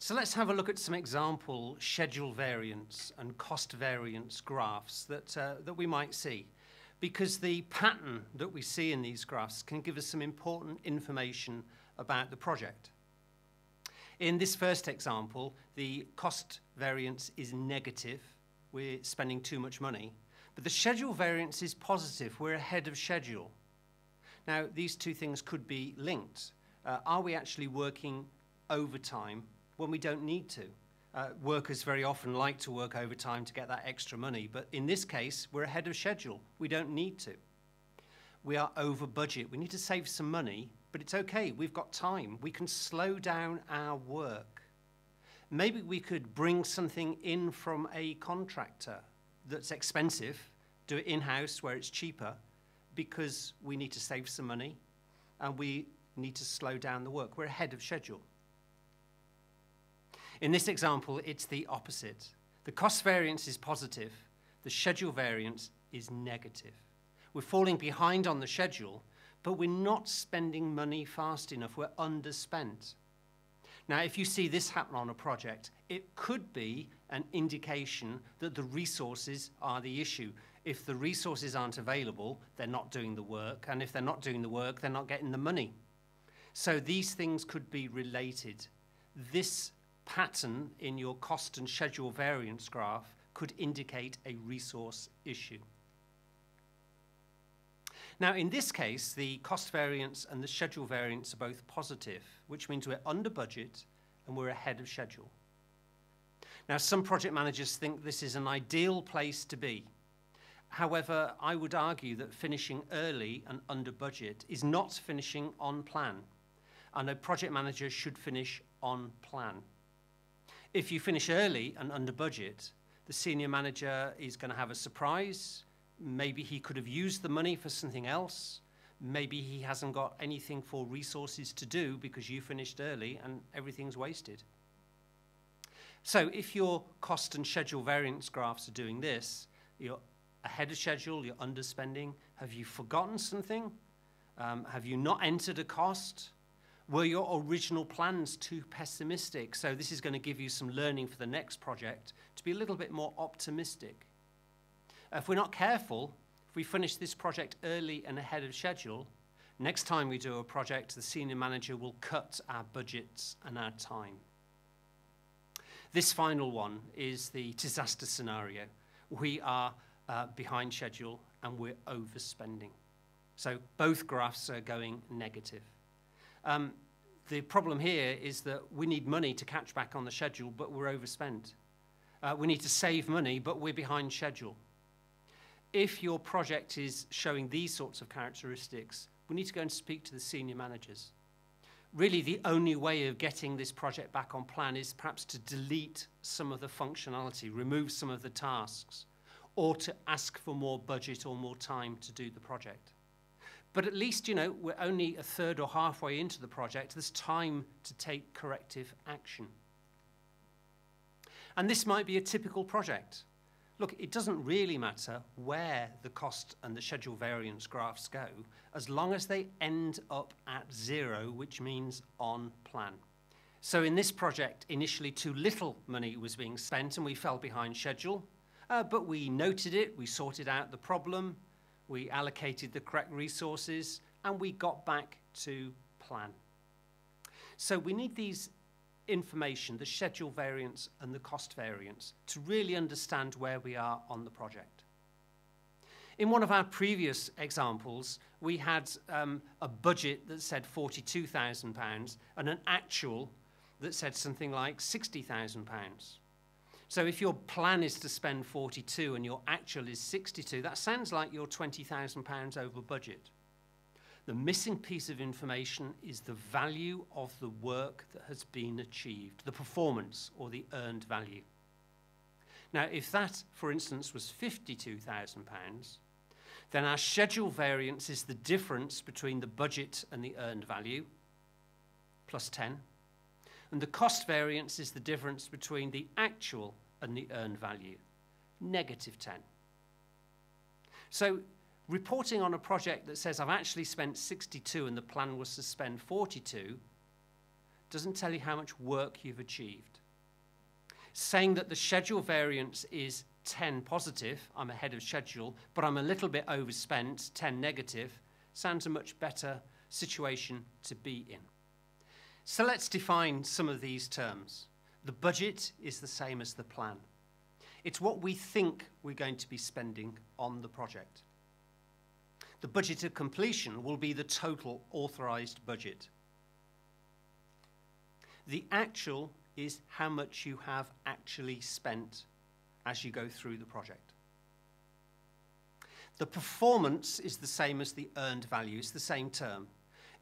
So let's have a look at some example schedule variance and cost variance graphs that, uh, that we might see. Because the pattern that we see in these graphs can give us some important information about the project. In this first example, the cost variance is negative. We're spending too much money. But the schedule variance is positive. We're ahead of schedule. Now, these two things could be linked. Uh, are we actually working overtime when we don't need to? Uh, workers very often like to work overtime to get that extra money, but in this case, we're ahead of schedule. We don't need to. We are over budget. We need to save some money, but it's okay. We've got time. We can slow down our work. Maybe we could bring something in from a contractor that's expensive, do it in-house where it's cheaper, because we need to save some money and we need to slow down the work. We're ahead of schedule. In this example, it's the opposite. The cost variance is positive, the schedule variance is negative. We're falling behind on the schedule, but we're not spending money fast enough. We're underspent. Now, if you see this happen on a project, it could be an indication that the resources are the issue. If the resources aren't available, they're not doing the work, and if they're not doing the work, they're not getting the money. So these things could be related. This pattern in your cost and schedule variance graph could indicate a resource issue. Now, in this case, the cost variance and the schedule variance are both positive, which means we're under budget and we're ahead of schedule. Now, some project managers think this is an ideal place to be. However, I would argue that finishing early and under budget is not finishing on plan, and a project manager should finish on plan. If you finish early and under budget, the senior manager is going to have a surprise, Maybe he could have used the money for something else. Maybe he hasn't got anything for resources to do because you finished early and everything's wasted. So if your cost and schedule variance graphs are doing this, you're ahead of schedule, you're underspending. Have you forgotten something? Um, have you not entered a cost? Were your original plans too pessimistic? So this is going to give you some learning for the next project to be a little bit more optimistic. If we're not careful, if we finish this project early and ahead of schedule, next time we do a project, the senior manager will cut our budgets and our time. This final one is the disaster scenario. We are uh, behind schedule and we're overspending. So both graphs are going negative. Um, the problem here is that we need money to catch back on the schedule, but we're overspent. Uh, we need to save money, but we're behind schedule if your project is showing these sorts of characteristics, we need to go and speak to the senior managers. Really, the only way of getting this project back on plan is perhaps to delete some of the functionality, remove some of the tasks, or to ask for more budget or more time to do the project. But at least, you know, we're only a third or halfway into the project. There's time to take corrective action. And this might be a typical project. Look, it doesn't really matter where the cost and the schedule variance graphs go, as long as they end up at zero, which means on plan. So in this project, initially too little money was being spent and we fell behind schedule, uh, but we noted it, we sorted out the problem, we allocated the correct resources, and we got back to plan. So we need these information, the schedule variance and the cost variance, to really understand where we are on the project. In one of our previous examples, we had um, a budget that said £42,000 and an actual that said something like £60,000. So if your plan is to spend 42 and your actual is 62, that sounds like you're £20,000 over budget. The missing piece of information is the value of the work that has been achieved, the performance or the earned value. Now, if that, for instance, was £52,000, then our schedule variance is the difference between the budget and the earned value, plus 10. And the cost variance is the difference between the actual and the earned value, negative 10. So reporting on a project that says I've actually spent 62 and the plan was to spend 42 doesn't tell you how much work you've achieved. Saying that the schedule variance is 10 positive, I'm ahead of schedule, but I'm a little bit overspent, 10 negative, sounds a much better situation to be in. So let's define some of these terms. The budget is the same as the plan. It's what we think we're going to be spending on the project. The budget of completion will be the total authorised budget. The actual is how much you have actually spent as you go through the project. The performance is the same as the earned value, it's the same term.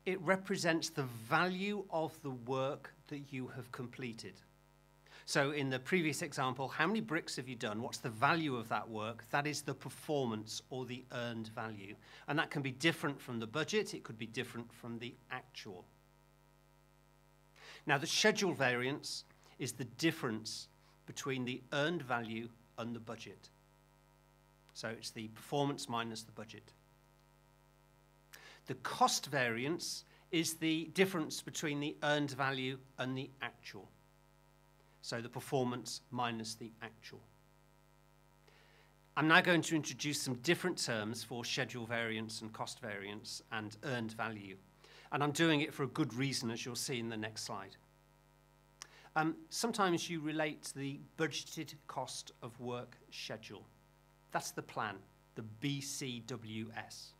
It represents the value of the work that you have completed. So in the previous example, how many bricks have you done? What's the value of that work? That is the performance or the earned value. And that can be different from the budget, it could be different from the actual. Now, the schedule variance is the difference between the earned value and the budget. So it's the performance minus the budget. The cost variance is the difference between the earned value and the actual. So the performance minus the actual. I'm now going to introduce some different terms for schedule variance and cost variance and earned value. And I'm doing it for a good reason, as you'll see in the next slide. Um, sometimes you relate the budgeted cost of work schedule. That's the plan, the BCWS.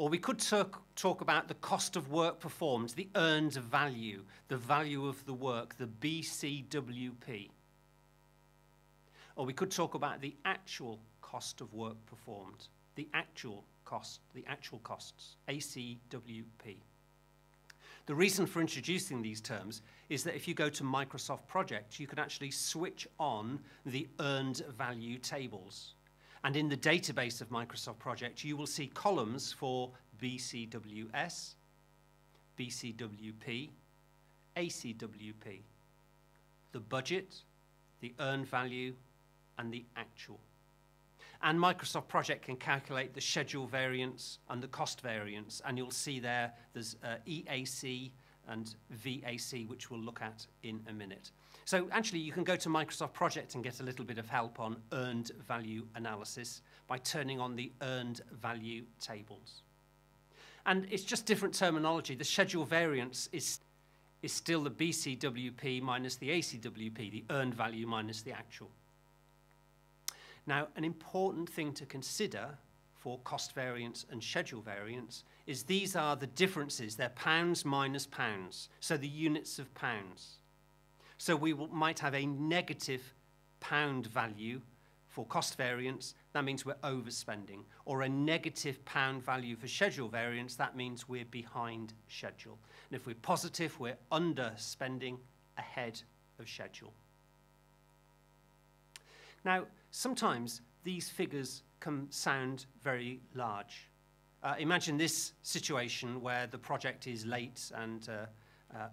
Or we could talk, about the cost of work performed, the earned value, the value of the work, the BCWP. Or we could talk about the actual cost of work performed, the actual cost, the actual costs, ACWP. The reason for introducing these terms is that if you go to Microsoft Project, you can actually switch on the earned value tables. And in the database of Microsoft Project, you will see columns for BCWS, BCWP, ACWP, the budget, the earned value, and the actual. And Microsoft Project can calculate the schedule variance and the cost variance. And you'll see there there's uh, EAC and VAC, which we'll look at in a minute. So actually, you can go to Microsoft Project and get a little bit of help on earned value analysis by turning on the earned value tables. And it's just different terminology. The schedule variance is, is still the BCWP minus the ACWP, the earned value minus the actual. Now, an important thing to consider for cost variance and schedule variance is these are the differences. They're pounds minus pounds, so the units of pounds. So we will, might have a negative pound value for cost variance, that means we're overspending. Or a negative pound value for schedule variance, that means we're behind schedule. And if we're positive, we're underspending ahead of schedule. Now, sometimes these figures can sound very large. Uh, imagine this situation where the project is late and uh, uh,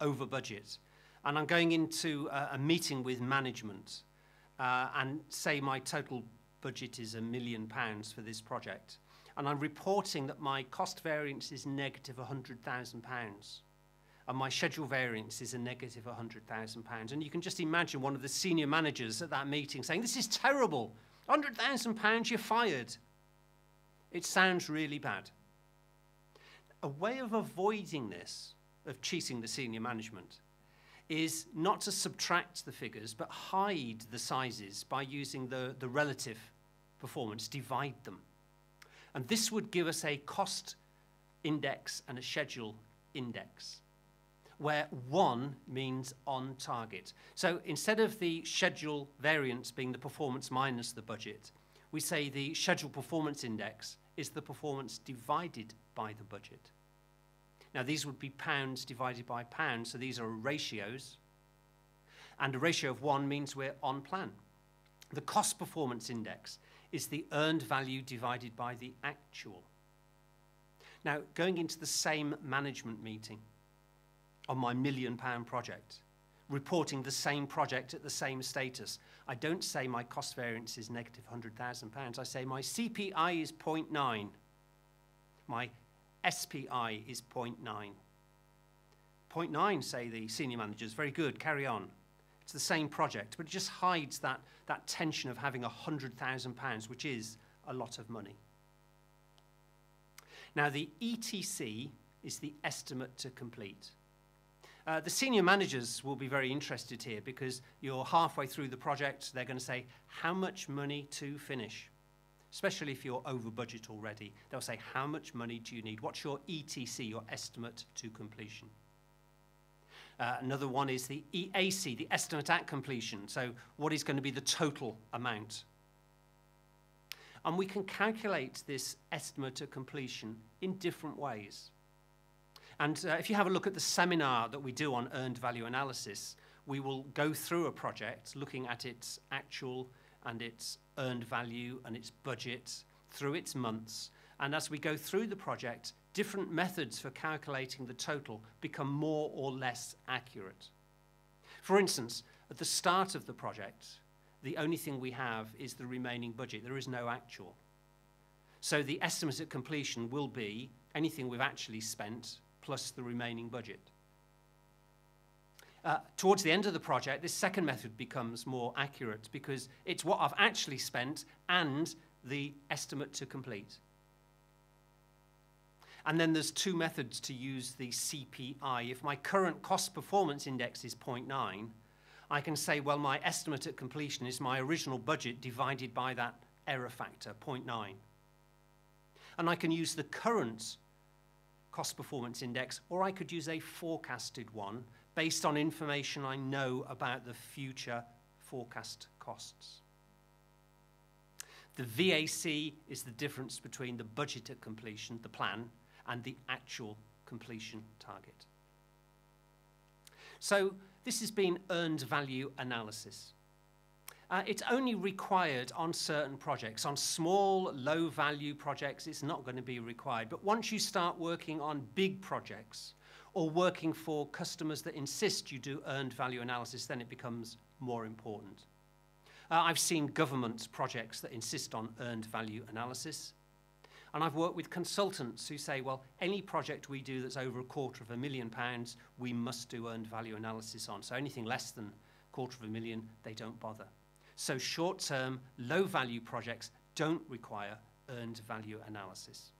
over budget and I'm going into a, meeting with management uh, and say my total budget is a million pounds for this project, and I'm reporting that my cost variance is negative £100,000 and my schedule variance is a negative £100,000. And you can just imagine one of the senior managers at that meeting saying, This is terrible. £100,000, you're fired. It sounds really bad. A way of avoiding this, of cheating the senior management, is not to subtract the figures, but hide the sizes by using the, the relative performance, divide them. And this would give us a cost index and a schedule index, where one means on target. So instead of the schedule variance being the performance minus the budget, we say the schedule performance index is the performance divided by the budget. Now, these would be pounds divided by pounds, so these are ratios. And a ratio of one means we're on plan. The cost performance index is the earned value divided by the actual. Now, going into the same management meeting on my million pound project, reporting the same project at the same status, I don't say my cost variance is negative £100,000. I say my CPI is 0.9. My SPI is 0.9. Point nine, say the senior managers, very good, carry on. It's the same project, but it just hides that, that tension of having £100,000, which is a lot of money. Now, the ETC is the estimate to complete. Uh, the senior managers will be very interested here because you're halfway through the project. They're going to say, How much money to finish? Especially if you're over budget already. They'll say, How much money do you need? What's your ETC, your estimate to completion? Uh, another one is the EAC, the estimate at completion. So, what is going to be the total amount? And we can calculate this estimate at completion in different ways. And uh, if you have a look at the seminar that we do on earned value analysis, we will go through a project looking at its actual and its earned value and its budget through its months. And as we go through the project, different methods for calculating the total become more or less accurate. For instance, at the start of the project, the only thing we have is the remaining budget. There is no actual. So the estimate at completion will be anything we've actually spent plus the remaining budget. Uh, towards the end of the project, this second method becomes more accurate because it's what I've actually spent and the estimate to complete. And then there's two methods to use the CPI. If my current cost performance index is 0.9, I can say, well, my estimate at completion is my original budget divided by that error factor, 0.9. And I can use the current cost performance index, or I could use a forecasted one based on information I know about the future forecast costs. The VAC is the difference between the budget at completion, the plan, and the actual completion target. So this has been earned value analysis. Uh, it's only required on certain projects. On small, low value projects, it's not going to be required. But once you start working on big projects or working for customers that insist you do earned value analysis, then it becomes more important. Uh, I've seen government projects that insist on earned value analysis. And I've worked with consultants who say, well, any project we do that's over a quarter of a million pounds, we must do earned value analysis on. So anything less than a quarter of a million, they don't bother. So short-term, low-value projects don't require earned value analysis.